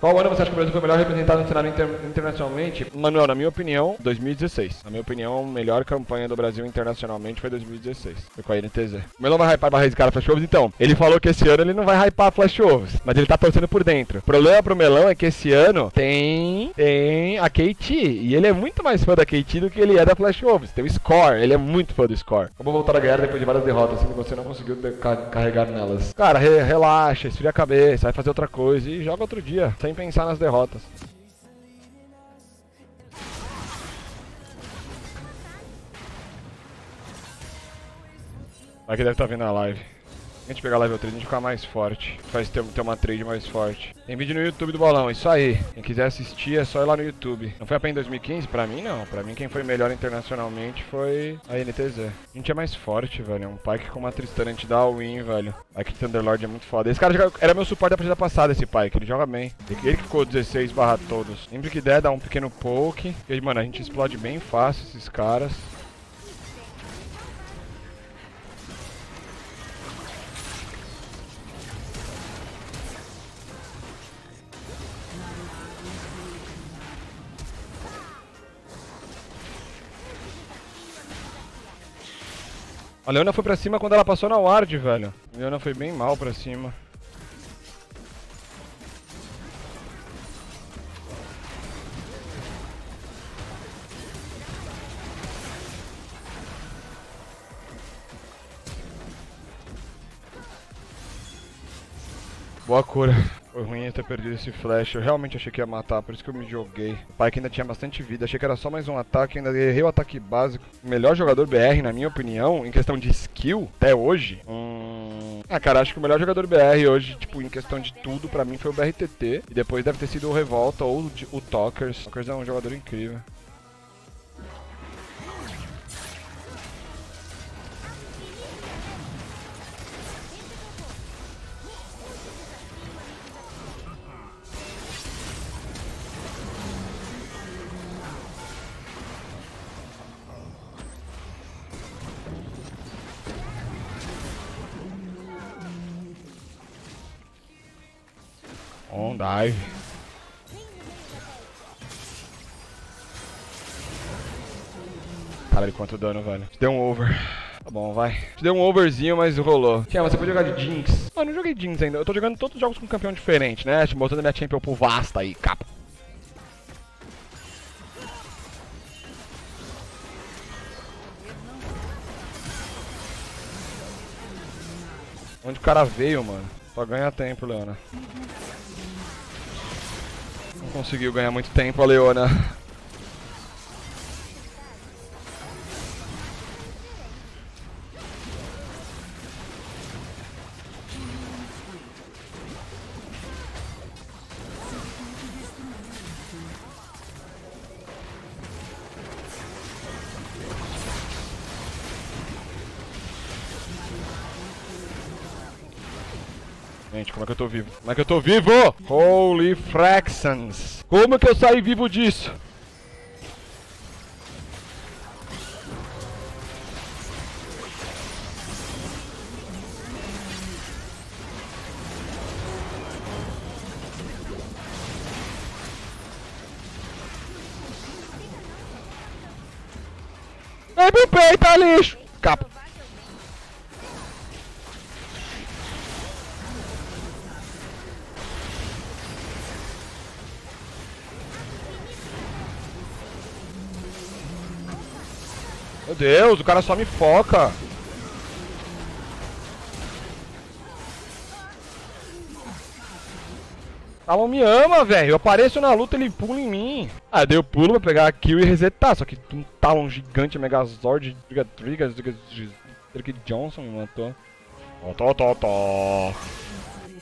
Qual ano você acha que o Brasil foi melhor representado no cenário inter internacionalmente? Manuel, na minha opinião, 2016. Na minha opinião, a melhor campanha do Brasil internacionalmente foi 2016. Foi com a NTZ. O Melão vai hypar barra de cara Flash Ovos? Então, ele falou que esse ano ele não vai hypar Flash Ovos, mas ele tá torcendo por dentro. O problema pro Melão é que esse ano tem, tem a KT, e ele é muito mais fã da KT do que ele é da Flash Ovos. Tem o Score, ele é muito fã do Score. Como voltar a ganhar depois de várias derrotas, se você não conseguiu carregar nelas? Cara, re relaxa, esfria a cabeça, vai fazer outra coisa e joga outro dia, sem pensar nas derrotas. Aqui deve estar tá vendo a live. A gente pegar level 3 a gente ficar mais forte. Faz ter, ter uma trade mais forte. Tem vídeo no YouTube do bolão, isso aí. Quem quiser assistir é só ir lá no YouTube. Não foi apenas em 2015? Pra mim não. Pra mim quem foi melhor internacionalmente foi a NTZ. A gente é mais forte, velho. É um Pyke com uma Tristana, a gente dá win, velho. Pyke Thunderlord é muito foda. Esse cara joga... era meu suporte da partida passada, esse Pyke. Ele joga bem. Ele que ficou 16 barra todos. Sempre que der, dá um pequeno poke. E, mano, a gente explode bem fácil esses caras. A Leona foi pra cima quando ela passou na ward, velho. A Leona foi bem mal pra cima. Boa cura. Foi ruim ter perdido esse flash, eu realmente achei que ia matar, por isso que eu me joguei. Pai que ainda tinha bastante vida, achei que era só mais um ataque, ainda errei o ataque básico. Melhor jogador BR, na minha opinião, em questão de skill, até hoje, hum... Ah, cara, acho que o melhor jogador BR hoje, tipo, em questão de tudo, pra mim foi o BRTT. E depois deve ter sido o Revolta ou o Talkers. O Talkers é um jogador incrível. On dive. Caralho, quanto dano, velho. Te deu um over. Tá bom, vai. Te deu um overzinho, mas rolou. Tinha, você pode jogar de Jinx. Ah, não joguei Jinx ainda. Eu tô jogando todos os jogos com um campeão diferente, né? Botando minha champion pro Vasta aí, capa. Onde o cara veio, mano? Só ganha tempo, Leona. Conseguiu ganhar muito tempo a Leona. Gente, como é que eu tô vivo? Como é que eu tô vivo? Holy fractions. Como que eu saí vivo disso? MVP tá lixo! Capa. Meu Deus, o cara só me foca. Talon me ama, velho. Eu apareço na luta, ele pula em mim. Ah, deu pulo pra pegar a kill e resetar. Só que um Talon gigante, Megazord, Triga Triga, Triga Johnson me matou. Ó, tó, tó, tó.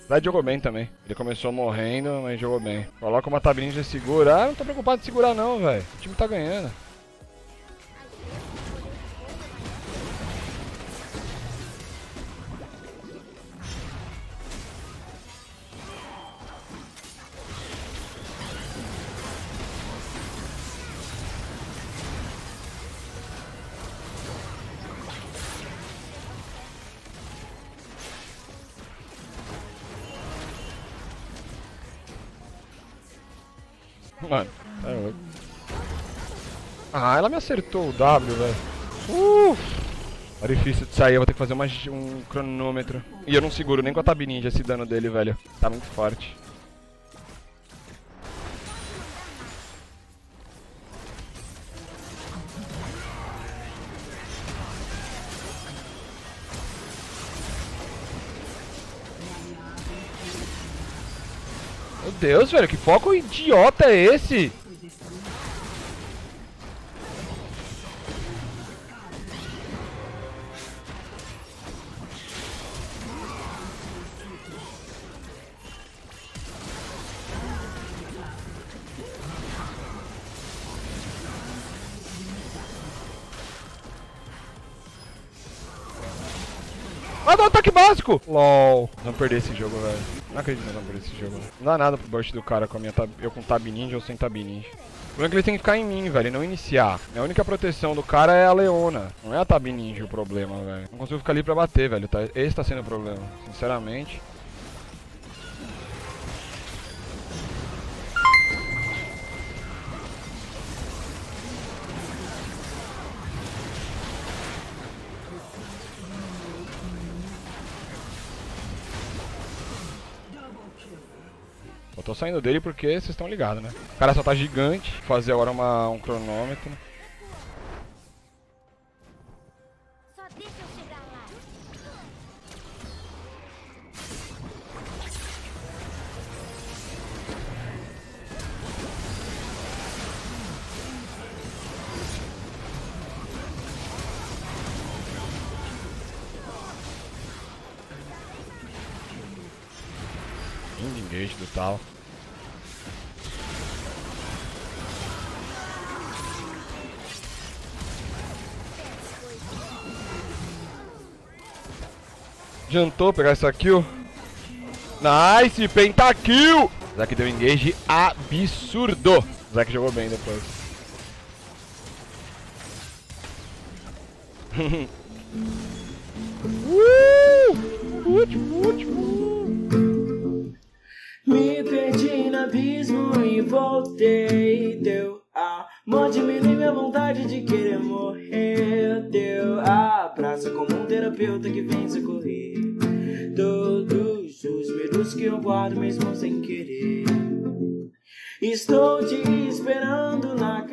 Vai jogou bem também. Ele começou morrendo, mas jogou bem. Coloca uma tabelinha de segura. Ah, não tô preocupado de segurar não, velho. O time tá ganhando. Mano, tá louco. Ah, ela me acertou o W, velho. Uh! Tá difícil de sair, eu vou ter que fazer uma, um cronômetro. E eu não seguro nem com a Tab Ninja esse dano dele, velho. Tá muito forte. Deus, velho, que foco idiota é esse? Vai dar um ataque básico! LOL. Vamos perder esse jogo, velho. Não acredito que vamos perder esse jogo. Não dá nada pro burst do cara com a minha tab... eu com tab ninja ou sem tab ninja. O problema é que ele tem que ficar em mim, velho, e não iniciar. A única proteção do cara é a Leona. Não é a tab ninja o problema, velho. Não consigo ficar ali pra bater, velho. Tá? Esse tá sendo o problema, sinceramente. Eu tô saindo dele porque vocês estão ligados, né? O cara só tá gigante. Fazer agora uma, um cronômetro. Engage do tal. Adiantou pegar essa kill. Nice, pentakill! Zack deu engage absurdo. Zack jogou bem depois. uh! Último, último. Voltei. Deu amor, diminui minha vontade de querer morrer. Deu abraço como um terapeuta que vem socorrer. Todos os medos que eu guardo mesmo sem querer. Estou te esperando na